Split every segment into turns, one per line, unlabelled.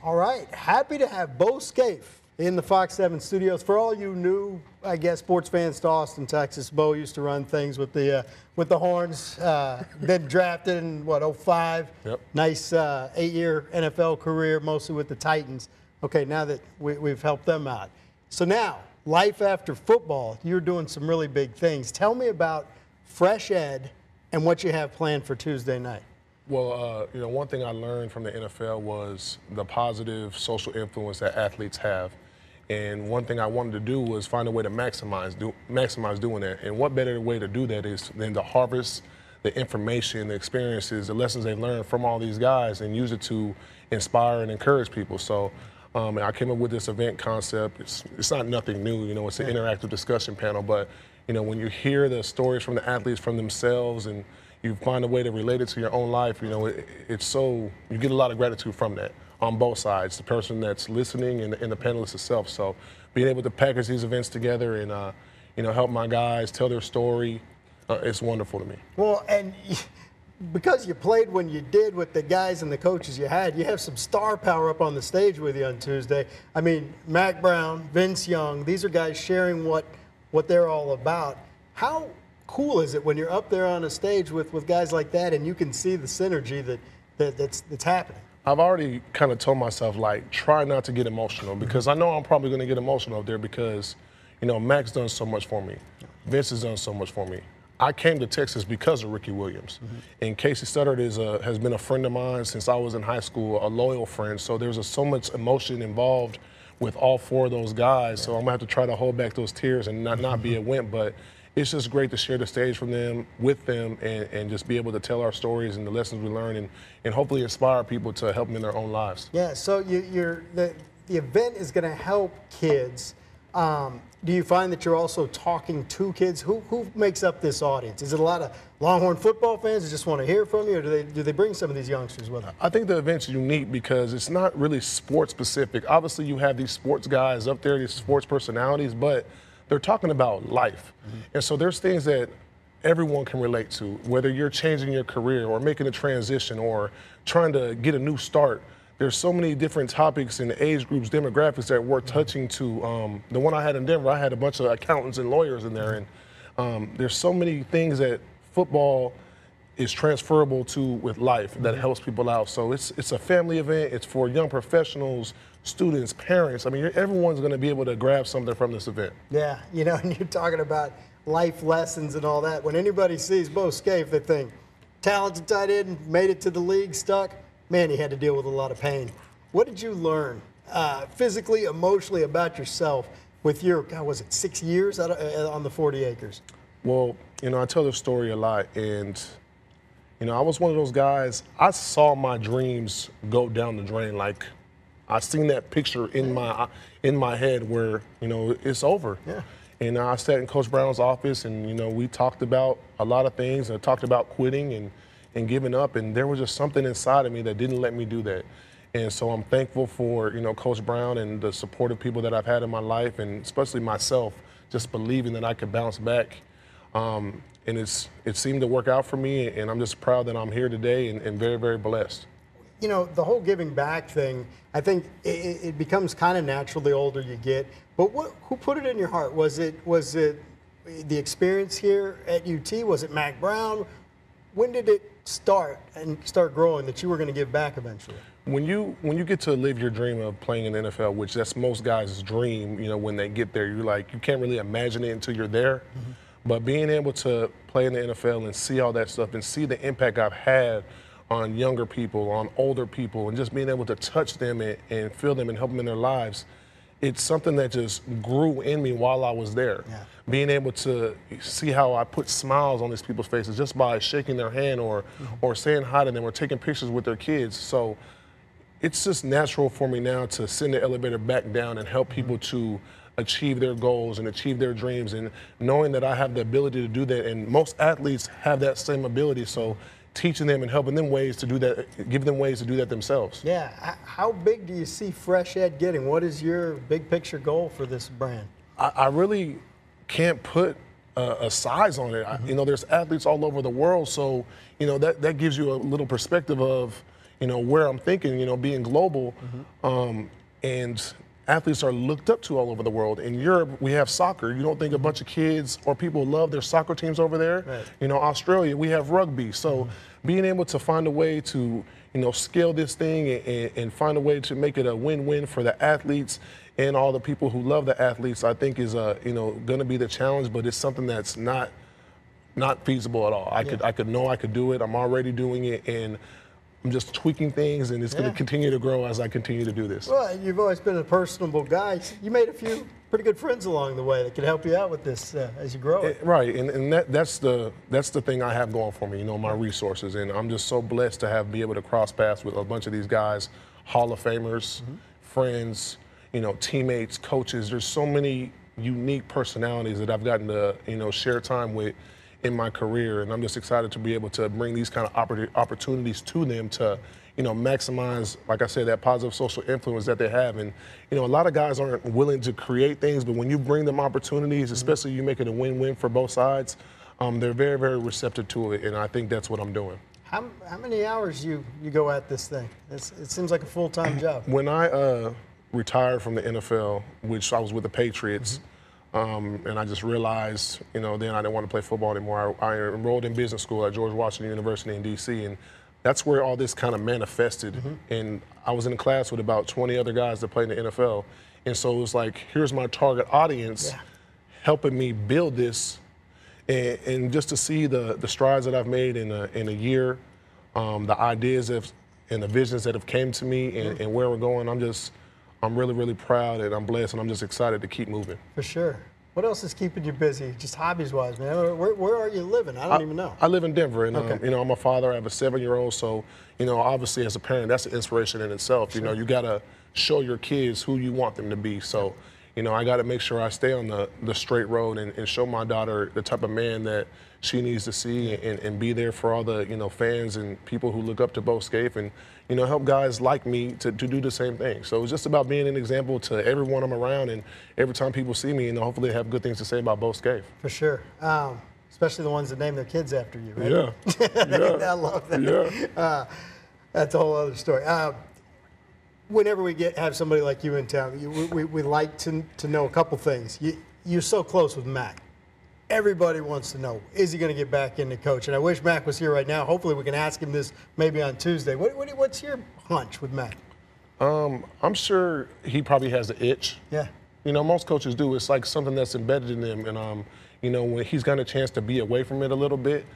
All right, happy to have Bo Scaife in the Fox 7 studios. For all you new, I guess, sports fans to Austin, Texas, Bo used to run things with the uh, with the Horns. Uh, then drafted in what 05.
Yep.
Nice uh, eight-year NFL career, mostly with the Titans. Okay, now that we, we've helped them out, so now life after football, you're doing some really big things. Tell me about Fresh Ed and what you have planned for Tuesday night.
Well, uh, you know, one thing I learned from the NFL was the positive social influence that athletes have. And one thing I wanted to do was find a way to maximize do, maximize doing that. And what better way to do that is than to harvest the information, the experiences, the lessons they learned from all these guys, and use it to inspire and encourage people. So. Um, I came up with this event concept. It's, it's not nothing new, you know. It's an interactive discussion panel, but you know, when you hear the stories from the athletes from themselves and you find a way to relate it to your own life, you know, it, it's so, you get a lot of gratitude from that on both sides, the person that's listening and, and the panelist itself. So being able to package these events together and, uh, you know, help my guys tell their story, uh, it's wonderful to me.
Well, and because you played when you did with the guys and the coaches you had, you have some star power up on the stage with you on Tuesday. I mean, Mack Brown, Vince Young, these are guys sharing what, what they're all about. How cool is it when you're up there on a stage with, with guys like that and you can see the synergy that, that that's, that's happening?
I've already kind of told myself, like, try not to get emotional because I know I'm probably going to get emotional up there because, you know, Mack's done so much for me. Vince has done so much for me. I came to Texas because of Ricky Williams. Mm-hmm. And Kasey Studdard is a, has been a friend of mine since I was in high school, a loyal friend. So there's a, so much emotion involved with all four of those guys. So I'm going to have to try to hold back those tears and not, not be a wimp. But it's just great to share the stage from them with them and, and just be able to tell our stories and the lessons we learn and, and hopefully inspire people to help them in their own lives.
Yeah, so you, are the, the event is going to help kids. Um, do you find that you're also talking to kids? Who, who makes up this audience? Is it a lot of Longhorn football fans who just want to hear from you, or do they, do they bring some of these youngsters with them?
I think the event's unique because it's not really sports specific. Obviously, you have these sports guys up there, these sports personalities, but – they're talking about life. Mm-hmm. And so there's things that everyone can relate to, whether you're changing your career or making a transition or trying to get a new start. There's so many different topics and age groups, demographics that we're mm-hmm. touching to. Um, the one I had in Denver, I had a bunch of accountants and lawyers in there, and um, there's so many things that football is transferable to with life that mm-hmm. helps people out. So it's it's a family event. It's for young professionals, students, parents. I mean, everyone's going to be able to grab something from this event.
Yeah, you know, and you're talking about life lessons and all that. When anybody sees Bo Scaife, they think talented tight end, made it to the league, stuck. Man, he had to deal with a lot of pain. What did you learn uh, physically, emotionally about yourself with your, God, was it six years uh, on the 40 acres?
Well, you know, I tell this story a lot, and you know, I was one of those guys. I saw my dreams go down the drain. Like I seen that picture in my in my head where you know it's over.
Yeah.
And I sat in Coach Brown's office, and you know we talked about a lot of things. I talked about quitting and and giving up, and there was just something inside of me that didn't let me do that. And so I'm thankful for you know Coach Brown and the supportive people that I've had in my life, and especially myself, just believing that I could bounce back. Um, and it's it seemed to work out for me, and I'm just proud that I'm here today and, and very very blessed
you know, the whole giving back thing, I think it, it becomes kind of natural the older you get. But what, who put it in your heart? Was it was it the experience here at UT? Was it Mack Brown? When did it start and start growing that you were going to give back eventually?
When you when you get to live your dream of playing in the NFL, which that's most guys' dream, you know, when they get there, you're like you can't really imagine it until you're there. Mm-hmm. But being able to play in the NFL and see all that stuff and see the impact I've had on younger people, on older people, and just being able to touch them and, and feel them and help them in their lives, it's something that just grew in me while I was there.
Yeah.
Being able to see how I put smiles on these people's faces just by shaking their hand or, mm-hmm. or saying hi to them or taking pictures with their kids. So it's just natural for me now to send the elevator back down and help people mm-hmm. to achieve their goals and achieve their dreams and knowing that I have the ability to do that and most athletes have that same ability so teaching them and helping them ways to do that, giving them ways to do that themselves.
Yeah. How big do you see Fresh Ed getting? What is your big picture goal for this brand?
I, I really can't put a, size on it. Mm-hmm. I, you know, there's athletes all over the world, so you know that that gives you a little perspective of you know, where I'm thinking, you know, being global, um, and athletes are looked up to all over the world. In Europe, we have soccer. You don't think a bunch of kids or people love their soccer teams over there.
Right.
You know, Australia, we have rugby. So being able to find a way to, you know, scale this thing and, and find a way to make it a win-win for the athletes and all the people who love the athletes, I think is, uh, you know, going to be the challenge. But it's something that's not not feasible at all. I could I could know I could do it. I'm already doing it, and I'm just tweaking things, and it's going to continue to grow as I continue to do this.
Well, you've always been a personable guy. You made a few pretty good friends along the way that could help you out with this uh, as you grow it.
Right, and, and that, that's the that's the thing I have going for me. You know, my resources, and I'm just so blessed to have be able to cross paths with a bunch of these guys, Hall of Famers, friends, you know, teammates, coaches. There's so many unique personalities that I've gotten to you know share time with in my career, and I'm just excited to be able to bring these kind of opportunities to them to. You know, maximize, like I said, that positive social influence that they have. And, you know, a lot of guys aren't willing to create things, but when you bring them opportunities, especially you make it a win win for both sides, um, they're very, very receptive to it, and I think that's what I'm doing.
How, how many hours you, you go at this thing? It's, it seems like a full time job.
When I uh, retired from the NFL, which I was with the Patriots, um, and I just realized, you know, then I didn't want to play football anymore. I, I enrolled in business school at George Washington University in D.C., and that's where all this kind of manifested. And I was in a class with about 20 other guys that played in the NFL, and so it was like, here's my target audience,
Yeah.
helping me build this and, and just to see the, the strides that I've made in a, in a year, um, the ideas and the visions that have came to me and, and where we're going, I'm just, I'm really, really proud and I'm blessed and I'm just excited to keep moving.
For sure. What else is keeping you busy, just hobbies wise, man? Where, where are you living? I don't even know.
I live in Denver, and um, you know I'm a father. I have a seven-year-old, so you know obviously as a parent, that's an inspiration in itself. You know you gotta show your kids who you want them to be. So you know I gotta make sure I stay on the, the straight road and, and show my daughter the type of man that she needs to see, and, and be there for all the you know fans and people who look up to Bo Scaife, and you know help guys like me to, to do the same thing. So it's just about being an example to everyone I'm around, and every time people see me, you know hopefully they have good things to say about Bo Scaife.
For sure. Um, especially the ones that name their kids after you, right?
Yeah.
I love that.
Yeah.
Uh, that's a whole other story. Uh, whenever we get have somebody like you in town, you, we, we, we like to, to know a couple things. You, you're so close with Mack. Everybody wants to know, is he going to get back into coach? And I wish Mack was here right now. Hopefully we can ask him this maybe on Tuesday. What, what, what's your hunch with Mack?
Um, I'm sure he probably has the itch.
Yeah.
You know, most coaches do. It's like something that's embedded in them. And, um, you know, when he's gotten a chance to be away from it a little bit,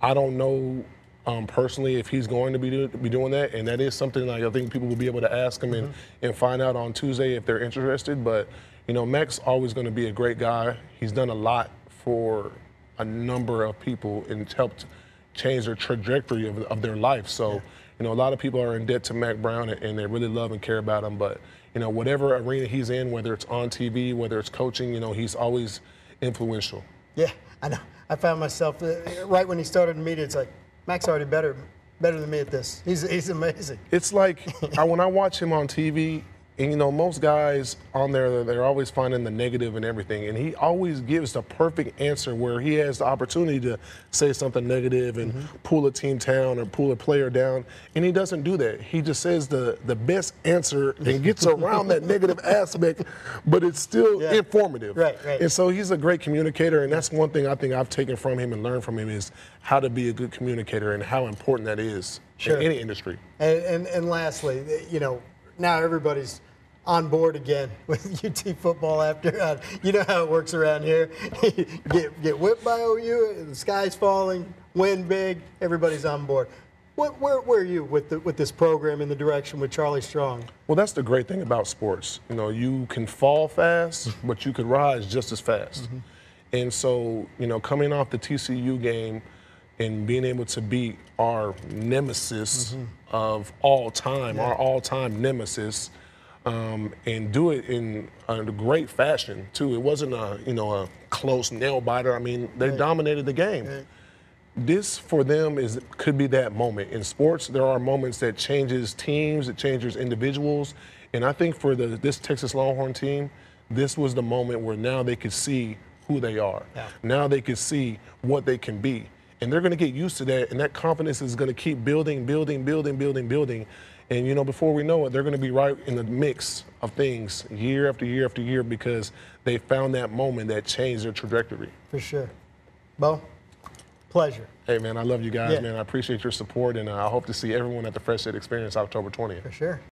I don't know um, personally if he's going to be, do, be doing that. And that is something like I think people will be able to ask him and, and find out on Tuesday if they're interested. But, you know, Mack's always going to be a great guy. He's done a lot for a number of people and helped change their trajectory of, of their life. So, you know, a lot of people are in debt to Mack Brown and, and they really love and care about him. But, you know, whatever arena he's in, whether it's on TV, whether it's coaching, you know, he's always influential.
Yeah, I know. I found myself uh, right when he started the media. It's like Mack's already better, better than me at this. He's he's amazing.
It's like I, when I watch him on TV, and you know, most guys on there, they're, always finding the negative and everything. And he always gives the perfect answer where he has the opportunity to say something negative and mm-hmm. pull a team down or pull a player down. And he doesn't do that. He just says the, the best answer and gets around that negative aspect, but it's still
Yeah.
informative.
Right, right.
And so he's a great communicator. And that's one thing I think I've taken from him and learned from him is how to be a good communicator and how important that is
Sure.
in any industry.
And, and and lastly, you know, now everybody's on board again with UT football after uh, you know how it works around here. get get whipped by OU, the sky's falling, win big, everybody's on board. What, where, where are you with the, with this program in the direction with Charlie Strong?
Well, that's the great thing about sports. You know, you can fall fast, but you can rise just as fast. And so, you know, coming off the TCU game and being able to beat our nemesis of all time, our all-time nemesis, um, and do it in a great fashion too. It wasn't a you know a close nail biter. I mean, they dominated the game this for them is could be that moment in sports there are moments that changes teams it changes individuals and i think for the this texas longhorn team this was the moment where now they could see who they are
Yeah.
now they could see what they can be And they're going to get used to that, and that confidence is going to keep building, building, building, building, building. And you know, before we know it, they're going to be right in the mix of things year after year after year because they found that moment that changed their trajectory.
For sure. Bo, pleasure.
Hey man, I love you guys,
Yeah.
man. I appreciate your support, and uh, I hope to see everyone at the Fresh Ed Experience October 20th.
For sure.